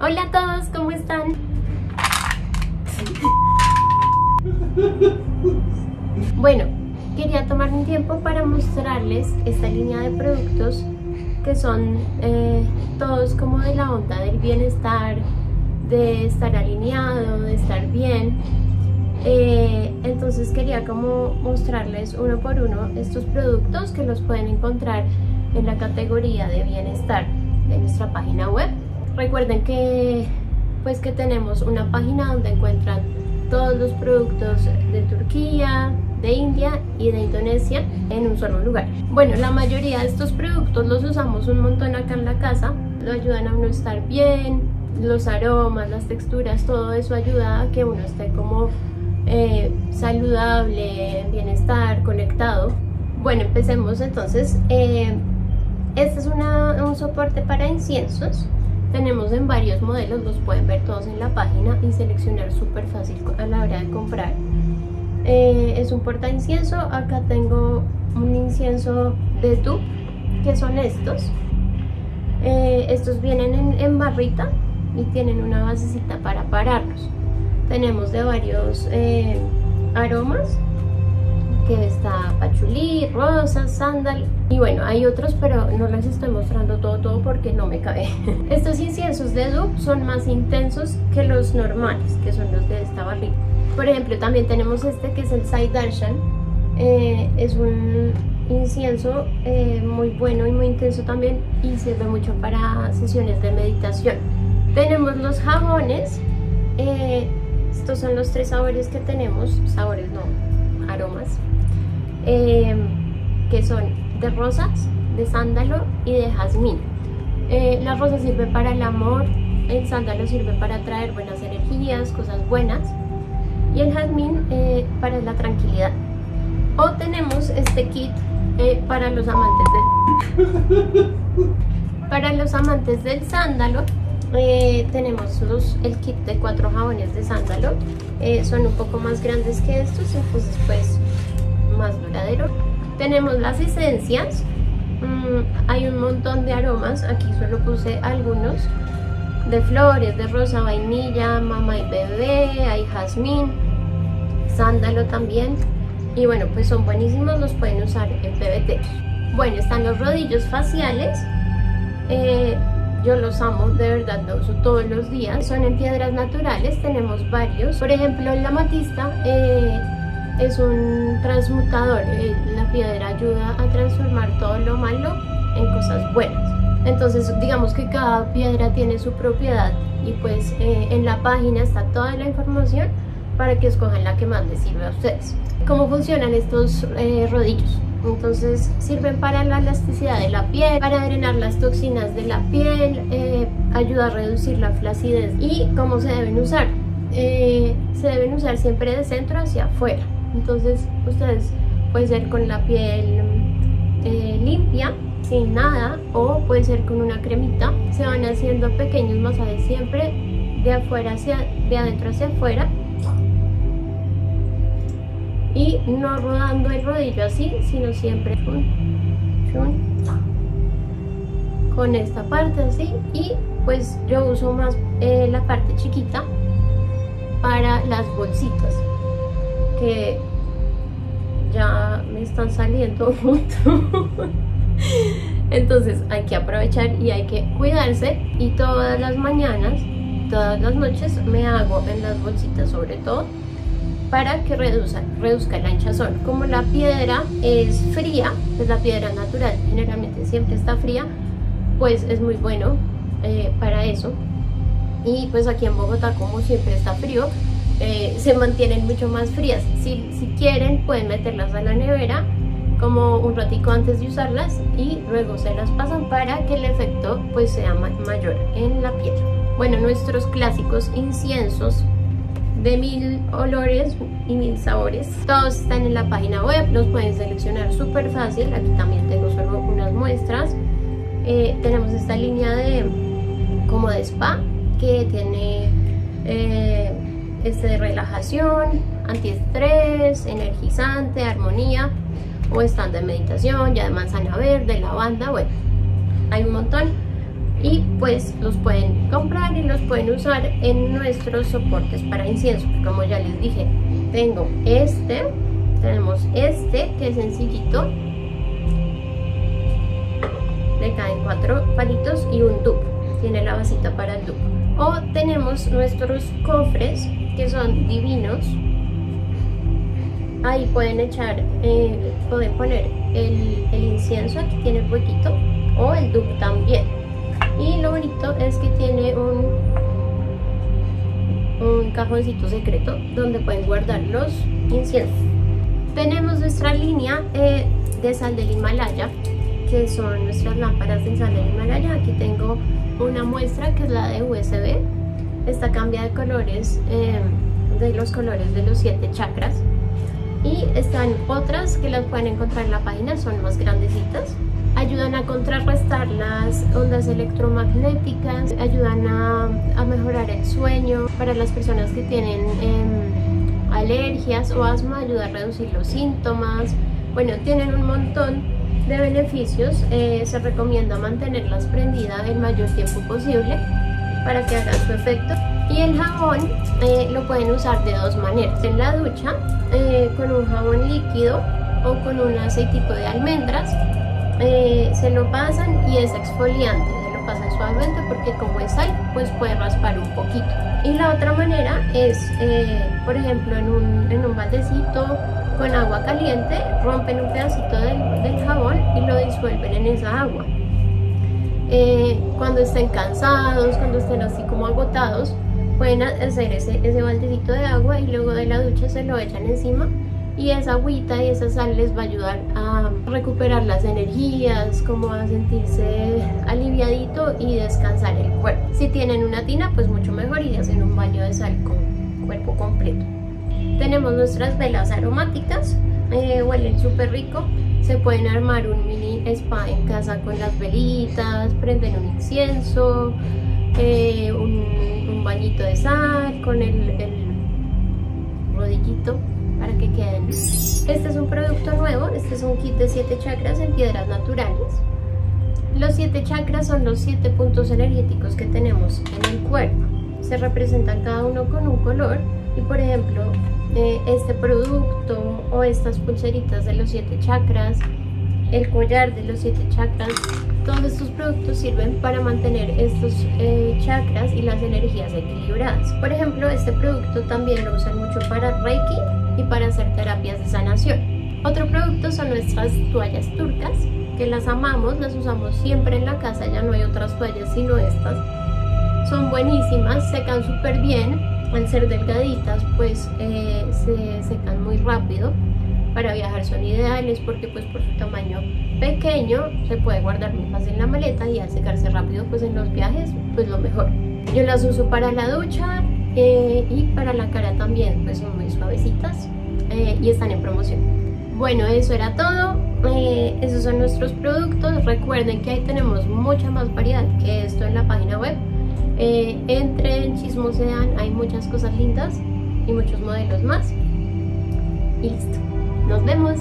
Hola a todos, ¿cómo están? Bueno, quería tomar un tiempo para mostrarles esta línea de productos que son eh, todos como de la onda del bienestar, de estar alineado, de estar bien. Eh, entonces quería como mostrarles uno por uno estos productos que los pueden encontrar en la categoría de bienestar de nuestra página web. Recuerden que pues que tenemos una página donde encuentran todos los productos de Turquía, de India y de Indonesia en un solo lugar. Bueno, la mayoría de estos productos los usamos un montón acá en la casa, lo ayudan a uno estar bien, los aromas, las texturas, todo eso ayuda a que uno esté como eh, saludable, bienestar, conectado. Bueno, empecemos entonces. Eh, este es un soporte para inciensos. Tenemos en varios modelos, los pueden ver todos en la página y seleccionar súper fácil a la hora de comprar. Eh, es un porta incienso. Acá tengo un incienso de dupe, que son estos. estos vienen en barrita y tienen una basecita para pararlos tenemos de varios eh, aromas que está pachulí, rosa, sándal y bueno, hay otros pero no les estoy mostrando todo todo porque no me cabe. Estos inciensos de dupe son más intensos que los normales, que son los de esta barriga. Por ejemplo, también tenemos este que es el Saidarshan, eh, es un incienso eh, muy bueno y muy intenso también y sirve mucho para sesiones de meditación. Tenemos los jabones, eh, estos son los tres sabores que tenemos, sabores no, aromas, eh, que son de rosas, de sándalo y de jazmín. Eh, la rosa sirve para el amor, el sándalo sirve para traer buenas energías, cosas buenas y el jazmín eh, para la tranquilidad. O tenemos este kit para los amantes del para los amantes del sándalo eh, tenemos los, el kit de cuatro jabones de sándalo eh, son un poco más grandes que estos entonces pues más duradero. Tenemos las esencias. Mm, hay un montón de aromas. Aquí solo puse algunos. De flores, de rosa, vainilla, mamá y bebé, hay jazmín, sándalo también. Y bueno pues son buenísimos, los pueden usar en PBT bueno están los rodillos faciales. Eh, yo los amo, de verdad los uso todos los días. Son en piedras naturales, tenemos varios. Por ejemplo, la matista eh, es un transmutador. Eh, la piedra ayuda a transformar todo lo malo en cosas buenas. Entonces, digamos que cada piedra tiene su propiedad y pues eh, en la página está toda la información para que escojan la que más les sirve a ustedes. ¿Cómo funcionan estos rodillos? Entonces sirven para la elasticidad de la piel, para drenar las toxinas de la piel, eh, ayuda a reducir la flacidez y cómo se deben usar. Eh, se deben usar siempre de centro hacia afuera. Entonces ustedes puede ser con la piel eh, limpia, sin nada, o puede ser con una cremita. Se van haciendo pequeños masajes siempre de afuera hacia, de adentro hacia afuera. Y no rodando el rodillo así, sino siempre con esta parte así. Y pues yo uso más eh, la parte chiquita para las bolsitas que ya me están saliendo mucho entonces hay que aprovechar y hay que cuidarse y todas las mañanas todas las noches me hago en las bolsitas sobre todo para que reduzca, reduzca el hinchazón. Como la piedra es fría, pues la piedra natural generalmente siempre está fría, pues es muy bueno eh, para eso. Y pues aquí en Bogotá como siempre está frío, eh, se mantienen mucho más frías. Si, si quieren pueden meterlas a la nevera como un ratico antes de usarlas y luego se las pasan para que el efecto pues sea mayor en la piel. Bueno, nuestros clásicos inciensos de mil olores y mil sabores. Todos están en la página web, los pueden seleccionar súper fácil. Aquí también tengo solo unas muestras. Eh, tenemos esta línea de como de spa que tiene eh, este de relajación, antiestrés, energizante, armonía o stand de meditación, ya de manzana verde, lavanda, bueno, hay un montón. y pues los pueden comprar y los pueden usar en nuestros soportes para incienso. Como ya les dije tengo este tenemos este que es sencillito. Le caen cuatro palitos y un dupe tiene la vasita para el dupe o tenemos nuestros cofres que son divinos. Ahí pueden echar eh, pueden poner el, incienso aquí tiene el huequito o el dupe también. Y lo bonito es que tiene un, un cajoncito secreto donde pueden guardar los inciensos. Tenemos nuestra línea eh, de sal del Himalaya, que son nuestras lámparas de del Himalaya. Aquí tengo una muestra que es la de USB. Esta cambia de colores, eh, de los colores de los siete chakras. Y están otras que las pueden encontrar en la página, son más grandecitas ayudan a contrarrestar las ondas electromagnéticas, ayudan a, mejorar el sueño para las personas que tienen em, alergias o asma, ayuda a reducir los síntomas. Bueno, tienen un montón de beneficios. Eh, se recomienda mantenerlas prendidas el mayor tiempo posible para que haga su efecto. Y el jabón eh, lo pueden usar de dos maneras. En la ducha, eh, con un jabón líquido o con un aceitito de almendras eh, se lo pasan y es exfoliante, se lo pasan suavemente porque como es sal, pues puede raspar un poquito. Y la otra manera es, eh, por ejemplo, en un, en un baldecito con agua caliente, rompen un pedacito del, del jabón y lo disuelven en esa agua. Eh, cuando estén cansados, cuando estén así como agotados, pueden hacer ese, ese baldecito de agua y luego de la ducha se lo echan encima y esa agüita y esa sal les va a ayudar a recuperar las energías, como a sentirse aliviadito y descansar el cuerpo. Si tienen una tina, pues mucho mejor y hacen un baño de sal con cuerpo completo. Tenemos nuestras velas aromáticas, eh, huelen súper rico. Se pueden armar un mini spa en casa con las velitas, prenden un incienso, eh, un, bañito de sal con el, rodillito para que queden. Este es un producto nuevo, este es un kit de 7 chakras en piedras naturales. Los 7 chakras son los 7 puntos energéticos que tenemos en el cuerpo. Se representan cada uno con un color y por ejemplo eh, este producto o estas pulseritas de los 7 chakras, el collar de los 7 chakras, todos estos productos sirven para mantener estos eh, chakras y las energías equilibradas. Por ejemplo, este producto también lo usan mucho para Reiki y para hacer terapias de sanación. Otro producto son nuestras toallas turcas, que las amamos, las usamos siempre en la casa, ya no hay otras toallas sino estas. Son buenísimas, secan súper bien, al ser delgaditas pues eh, se secan muy rápido. Para viajar son ideales porque pues por su tamaño pequeño se puede guardar muy fácil en la maleta y al secarse rápido pues en los viajes pues lo mejor. Yo las uso para la ducha, eh, y para la cara también pues son muy suavecitas eh, y están en promoción bueno eso era todo eh, esos son nuestros productos recuerden que ahí tenemos mucha más variedad que esto en la página web entre Chismosean hay muchas cosas lindas y muchos modelos más. Y listo. Nos vemos